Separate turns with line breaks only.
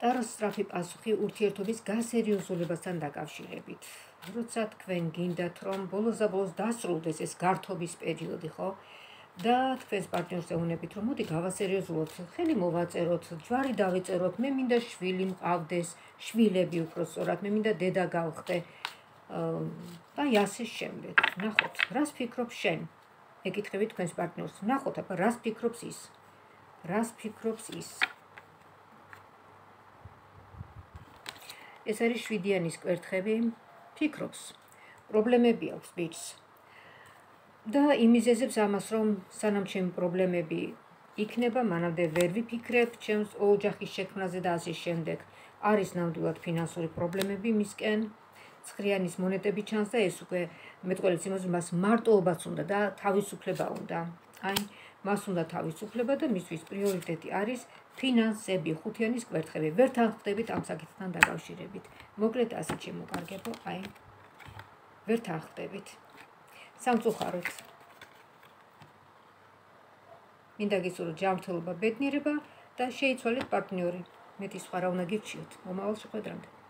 ტაროს სწრაფი პასუხი ურთიერთობის გასერიოზულებასთან დაკავშირებით. როცა თქვენ გინდათ, რომ ბოლოს-ბოლოს დასრულდეს ეს გართობის პერიოდი, ხო? და თქვენს პარტნიორს ეუბნებით, რომ მოდი გავასერიოზულოთ, ხელი მოვაწეროთ, ჯვარი დავიწეროთ, მე მინდა შვილი მყავდეს, შვილები უფრო სწორად, მე მინდა დედა გავხდე. და ისე შემდეგ. ნახოთ, რას ფიქრობს შენ? ეკითხები თქვენს პარტნიორს. ნახოთ, აბა რას ფიქრობს ის? რას ფიქრობს ის? ეს არის შვიდიანის კვერთხები. ფიქრობს. პრობლემები აქვს ბიჭს. და იმიზეზებს ამას, რომ სანამ ჩემი პრობლემები იქნება, მანამდე ვერ ვიფიქრებ ჩემს ოჯახის შექმნაზე და ასე შემდეგ. არის ნამდვილად ფინანსური პრობლემები მისკენ. ცხრიანის მონეტები ჩანს და ეს უკვე მეტყველის იმას მას მარტოობაც უნდა და თავისუფლება უნდა. აი, მას უნდა თავისუფლება და მისთვის პრიორიტეტი არის ფინანსები, ხუთიანის კვერთხები. ვერ თანხდებით ამ საკითხთან დაკავშირებით. მოკლედ ასე შემოკარგებო, აი. ვერ თანხდებით. სამწუხაროდ. მინდა გისურვოთ ჯანმრთელობა, ბედნიერება და შეიცვალეთ პარტნიორი. მეტი სხვა რა უნდა გირჩიოთ? მომავალ შეხვედრამდე.